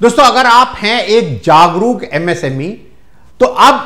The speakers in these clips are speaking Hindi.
दोस्तों, अगर आप हैं एक जागरूक एमएसएमई तो अब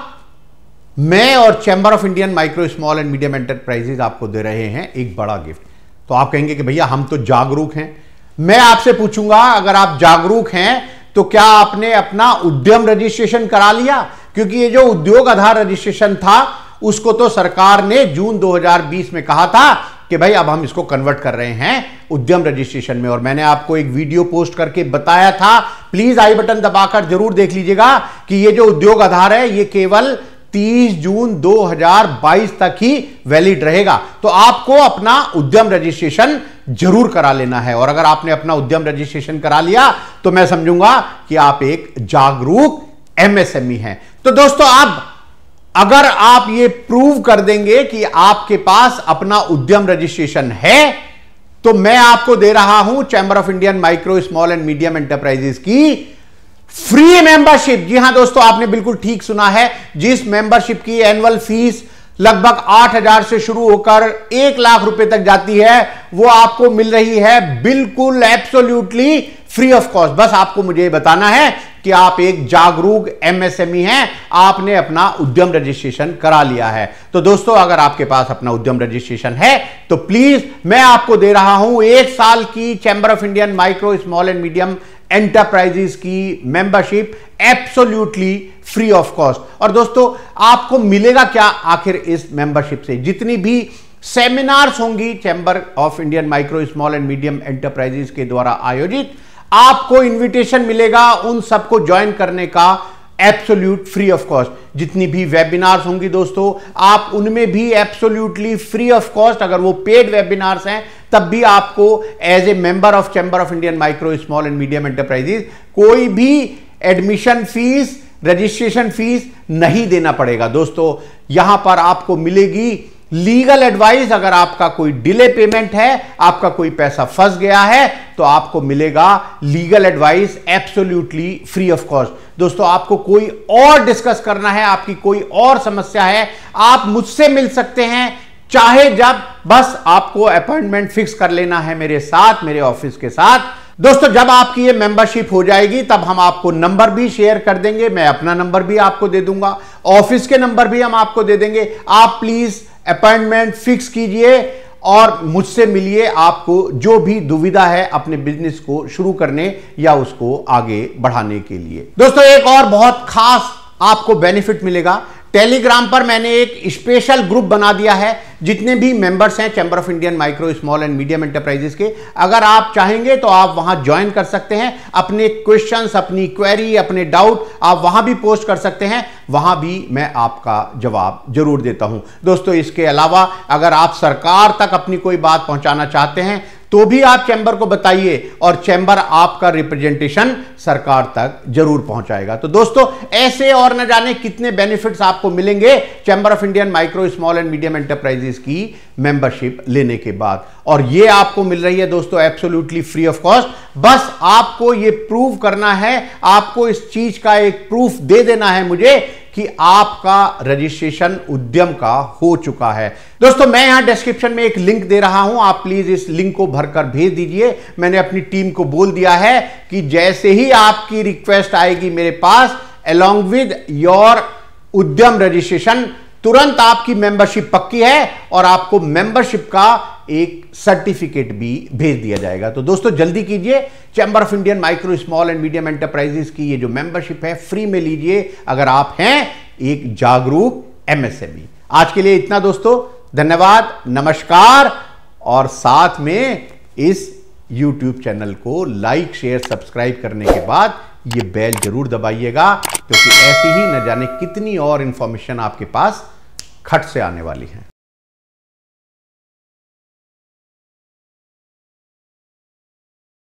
मैं और chamber of Indian micro small and medium enterprises आपको दे रहे हैं एक बड़ा गिफ्ट तो आप कहेंगे कि भैया, हम तो जागरूक हैं। मैं आपसे पूछूँगा, अगर आप जागरूक हैं तो क्या आपने अपना उद्यम रजिस्ट्रेशन करा लिया? क्योंकि ये जो उद्योग आधार रजिस्ट्रेशन था, उसको तो सरकार ने जून 2020 में कहा था कि भाई, अब हम इसको कन्वर्ट कर रहे हैं उद्यम रजिस्ट्रेशन में। और मैंने आपको एक वीडियो पोस्ट करके बताया था प्लीज़ आई बटन दबाकर ज़रूर देख लीजिएगा कि ये जो उद्योग आधार है, ये केवल 30 जून 2022 तक ही वैलिड रहेगा। तो आपको अपना उद्यम रजिस्ट्रेशन ज़रूर करा लेना है। और अगर आपने अपना उद्यम रजिस्ट्रेशन करा लिया तो मैं समझूँगा कि आप एक जागरूक एमएसएमई हैं। तो दोस्तों, आप अगर आप ये प्रूव कर देंगे कि आपके पास अपना उद्यम रजिस्ट्रेशन है तो मैं आपको दे रहा हूँ chamber of Indian micro small and medium enterprises की फ्री मेंबरशिप जी हाँ दोस्तों, आपने बिल्कुल ठीक सुना है, जिस मेंबरशिप की एनुअल फ़ीस लगभग आठ हज़ार से शुरू होकर एक लाख रुपए तक जाती है, वो आपको मिल रही है बिल्कुल एब्सोल्यूटली फ्री ऑफ़ कॉस्ट बस आपको मुझे बताना है कि आप एक जागरूक एमएसएमई हैं, आपने अपना उद्यम रजिस्ट्रेशन करा लिया है। तो दोस्तों, अगर आपके पास अपना उद्यम रजिस्ट्रेशन है तो प्लीज़ मैं आपको दे रहा हूँ एक साल की chamber of Indian micro small and medium enterprises की membership absolutely free of cost और दोस्तों, आपको मिलेगा क्या आखिर इस मेंबरशिप से? जितनी भी सेमिनार्स होंगी chamber of Indian micro small and medium enterprises के द्वारा आयोजित आपको इनविटेशन मिलेगा उन सबको ज्वाइन करने का एब्सोल्यूट फ्री ऑफ़ कॉस्ट जितनी भी वेबिनार्स होंगी दोस्तों, आप उनमें भी एब्सोल्यूटली फ्री ऑफ़ कॉस्ट अगर वो पेड वेबिनार्स हैं, तब भी आपको as a member of chamber of Indian micro small and medium enterprises कोई भी एडमिशन फ़ीस रजिस्ट्रेशन फ़ीस नहीं देना पड़ेगा। दोस्तों, यहाँ पर आपको मिलेगी लीगल एडवाइस, अगर आपका कोई डिले पेमेंट है, आपका कोई पैसा फंस गया है तो आपको मिलेगा legal advice absolutely free of cost दोस्तों, आपको कोई और डिस्कस करना है, आपकी कोई और समस्या है, आप मुझसे मिल सकते हैं, चाहे जब, बस आपको अपॉइंटमेंट फिक्स कर लेना है मेरे साथ, मेरे ऑफ़िस के साथ। दोस्तों, जब आपकी ये मेंबरशिप हो जाएगी, तब हम आपको नंबर भी शेयर कर देंगे, मैं अपना नंबर भी आपको दे दूँगा ऑफ़िस के नंबर भी हम आपको दे देंगे। आप प्लीज़ अपॉइंटमेंट फिक्स कीजिए और मुझसे मिलिए आपको जो भी दुविधा है अपने बिज़नेस को शुरू करने या उसको आगे बढ़ाने के लिए। दोस्तों, एक और बहुत खास आपको बेनिफिट मिलेगा। टेलीग्राम पर मैंने एक स्पेशल ग्रुप बना दिया है। जितने भी मेंबर्स हैं chamber of Indian micro small and medium enterprises के, अगर आप चाहेंगे तो आप वहाँ ज्वाइन कर सकते हैं। अपने क्वेश्चंस अपनी क्वेरी अपने डाउट आप वहाँ भी पोस्ट कर सकते हैं। वहाँ भी मैं आपका जवाब ज़रूर देता हूँ। दोस्तों, इसके अलावा अगर आप सरकार तक अपनी कोई बात पहुंचाना चाहते हैं तो भी आप चैंबर को बताइए और चैंबर आपका रिप्रेजेंटेशन सरकार तक ज़रूर पहुंचाएगा। तो दोस्तों, ऐसे और न जाने कितने बेनिफिट्स आपको मिलेंगे chamber of Indian micro, small and medium enterprises की मेंबरशिप लेने के बाद। और ये आपको मिल रही है दोस्तों एब्सोल्युटली फ्री ऑफ़ कॉस्ट बस आपको ये प्रूव करना है, आपको इस चीज़ का एक प्रूफ दे देना है मुझे कि आपका रजिस्ट्रेशन उद्यम का हो चुका है। दोस्तों, मैं यहाँ डिस्क्रिप्शन में एक लिंक दे रहा हूँ। आप प्लीज़ इस लिंक को भरकर भेज दीजिए। मैंने अपनी टीम को बोल दिया है कि जैसे ही आपकी रिक्वेस्ट आएगी मेरे पास along with your Udyam registration, तुरंत आपकी मेंबरशिप पक्की है और आपको मेंबरशिप का एक सर्टिफिकेट भी भेज दिया जाएगा। तो दोस्तों, जल्दी कीजिए। Chamber of Indian micro small and medium enterprises की ये जो मेंबरशिप है फ्री में लीजिए। अगर आप हैं, एक जागरूक एमएसएमई आज के लिए इतना दोस्तों। धन्यवाद, नमस्कार। और साथ में इस YouTube चैनल को लाइक शेयर सब्सक्राइब करने के बाद ये बेल ज़रूर दबाइएगा, क्योंकि ऐसी ही न जाने कितनी और इंफॉर्मेशन आपके पास खट से आने वाली है।